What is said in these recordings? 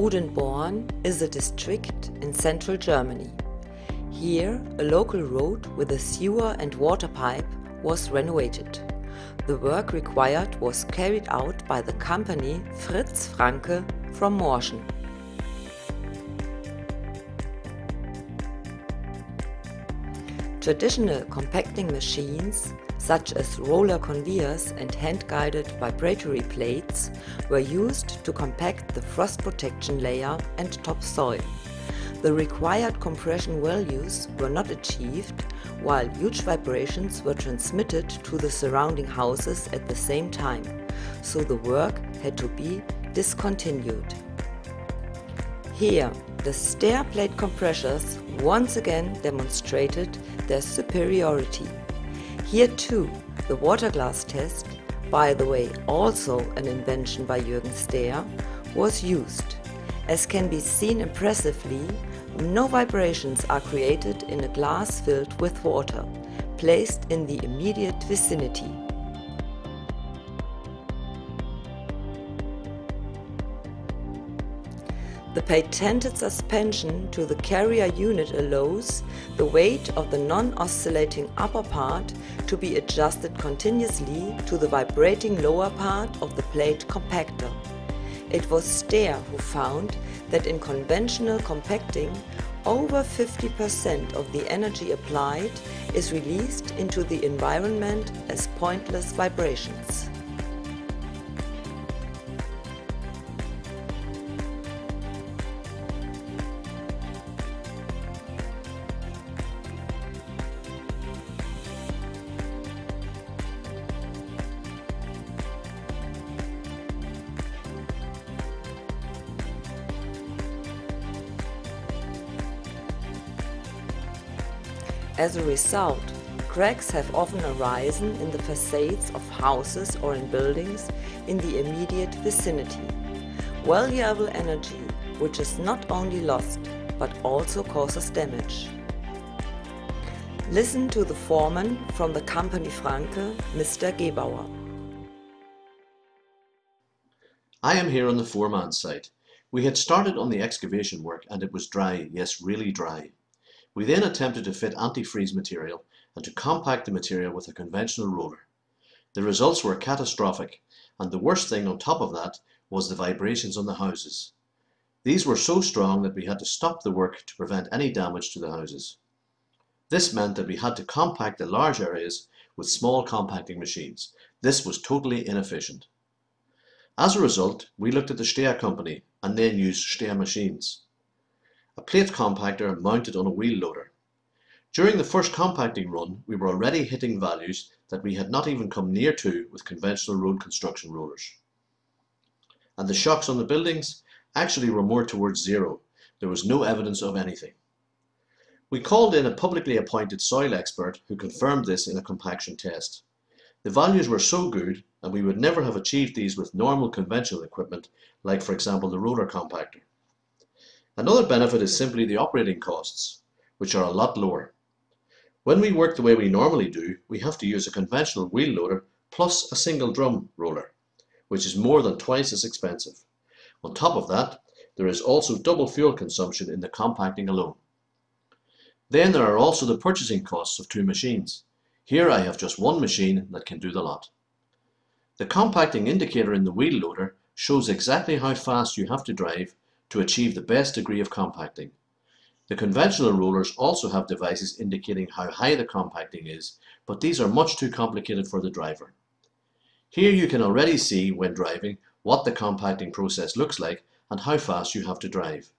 Udenborn is a district in central Germany. Here, a local road with a sewer and water pipe was renovated. The work required was carried out by the company Fritz Franke from Morschen. Traditional compacting machines, such as roller conveyors and hand-guided vibratory plates, were used to compact the frost protection layer and topsoil. The required compression values were not achieved, while huge vibrations were transmitted to the surrounding houses at the same time, so the work had to be discontinued. Here, the Stehr plate compressors once again demonstrated their superiority. Here too, the water glass test, by the way also an invention by Jürgen Stehr, was used. As can be seen impressively, no vibrations are created in a glass filled with water, placed in the immediate vicinity. The patented suspension to the carrier unit allows the weight of the non-oscillating upper part to be adjusted continuously to the vibrating lower part of the plate compactor. It was Stehr who found that in conventional compacting, over 50% of the energy applied is released into the environment as pointless vibrations. As a result, cracks have often arisen in the facades of houses or in buildings in the immediate vicinity. Valuable energy which is not only lost but also causes damage. Listen to the foreman from the company Franke, Mr. Gebauer. I am here on the foreman site. We had started on the excavation work and it was dry, yes really dry. We then attempted to fit antifreeze material and to compact the material with a conventional roller. The results were catastrophic, and the worst thing on top of that was the vibrations on the houses. These were so strong that we had to stop the work to prevent any damage to the houses. This meant that we had to compact the large areas with small compacting machines. This was totally inefficient. As a result, we looked at the Stehr company and then used Stehr machines a plate compactor mounted on a wheel loader. During the first compacting run, we were already hitting values that we had not even come near to with conventional road construction rollers. And the shocks on the buildings actually were more towards zero. There was no evidence of anything. We called in a publicly appointed soil expert who confirmed this in a compaction test. The values were so good and we would never have achieved these with normal conventional equipment like for example the roller compactor. Another benefit is simply the operating costs, which are a lot lower. When we work the way we normally do, we have to use a conventional wheel loader plus a single drum roller, which is more than twice as expensive. On top of that, there is also double fuel consumption in the compacting alone. Then there are also the purchasing costs of two machines. Here I have just one machine that can do the lot. The compacting indicator in the wheel loader shows exactly how fast you have to drive to achieve the best degree of compacting. The conventional rollers also have devices indicating how high the compacting is, but these are much too complicated for the driver. Here you can already see when driving what the compacting process looks like and how fast you have to drive.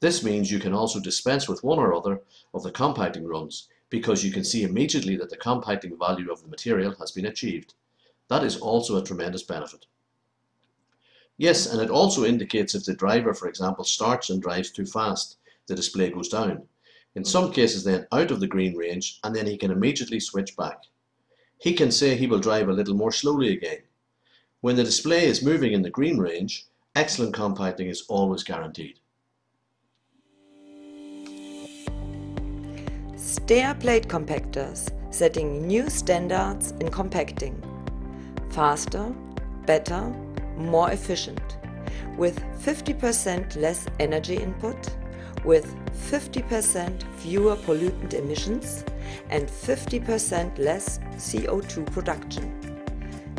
This means you can also dispense with one or other of the compacting runs because you can see immediately that the compacting value of the material has been achieved. That is also a tremendous benefit. Yes, and it also indicates if the driver, for example, starts and drives too fast, the display goes down. In some mm. cases then out of the green range and then he can immediately switch back. He can say he will drive a little more slowly again. When the display is moving in the green range, excellent compacting is always guaranteed. Stehr plate compactors setting new standards in compacting. Faster, better, more efficient. with 50% less energy input, with 50% fewer pollutant emissions and 50% less CO2 production.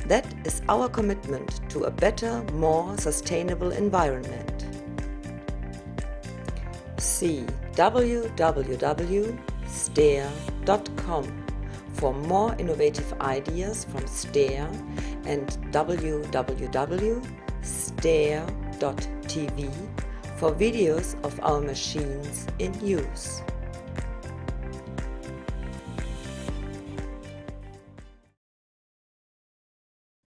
That is our commitment to a better, more sustainable environment. See www.stehr.com for more innovative ideas from Stehr and www.stehr.tv for videos of our machines in use.